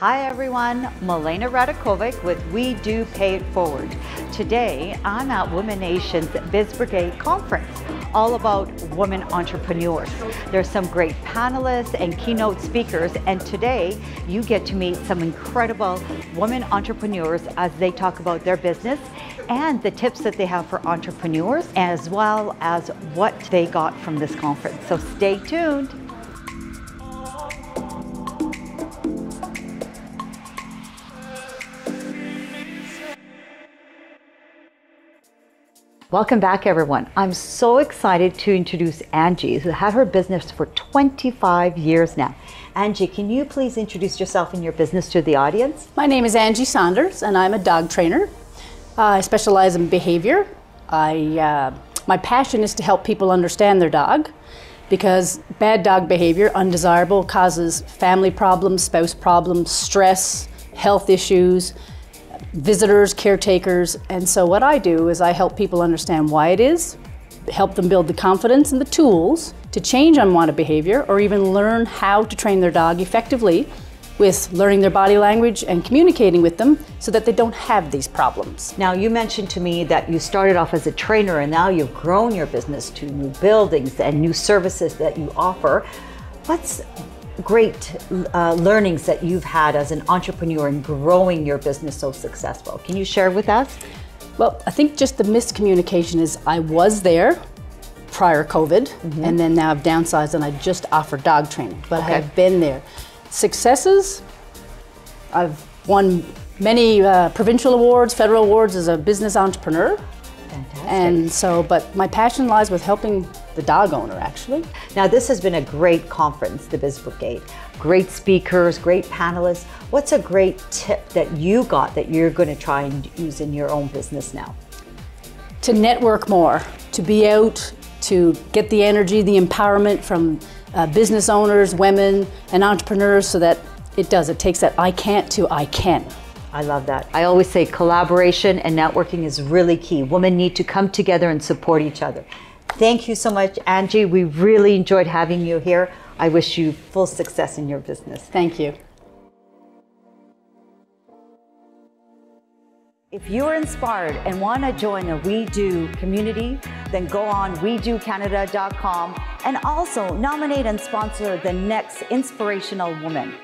Hi everyone, Milena Radakovic with We Do Pay It Forward. Today I'm at Women Nation's Biz Brigade Conference, all about women entrepreneurs. There's some great panelists and keynote speakers and today you get to meet some incredible women entrepreneurs as they talk about their business and the tips that they have for entrepreneurs as well as what they got from this conference. So stay tuned. Welcome back, everyone. I'm so excited to introduce Angie, who had her business for 25 years now. Angie, can you please introduce yourself and your business to the audience? My name is Angie Saunders, and I'm a dog trainer. Uh, I specialize in behavior. I, uh, my passion is to help people understand their dog because bad dog behavior, undesirable, causes family problems, spouse problems, stress, health issues, visitors, caretakers. And so what I do is I help people understand why it is, help them build the confidence and the tools to change unwanted behavior or even learn how to train their dog effectively with learning their body language and communicating with them so that they don't have these problems. Now, you mentioned to me that you started off as a trainer and now you've grown your business to new buildings and new services that you offer. What's great uh, learnings that you've had as an entrepreneur in growing your business so successful. Can you share with us? Well, I think just the miscommunication is I was there prior COVID, mm -hmm. and then now I've downsized and I just offer dog training, but okay. I have been there. Successes, I've won many uh, provincial awards, federal awards as a business entrepreneur. Fantastic. And so, but my passion lies with helping the dog owner, actually. Now, this has been a great conference, the Biz Brigade. Great speakers, great panelists. What's a great tip that you got that you're going to try and use in your own business now? To network more, to be out, to get the energy, the empowerment from uh, business owners, women, and entrepreneurs so that it does. It takes that I can't to I can. I love that. I always say collaboration and networking is really key. Women need to come together and support each other. Thank you so much, Angie. We really enjoyed having you here. I wish you full success in your business. Thank you. If you are inspired and want to join the We Do community, then go on WeDoCanada.com and also nominate and sponsor the next inspirational woman.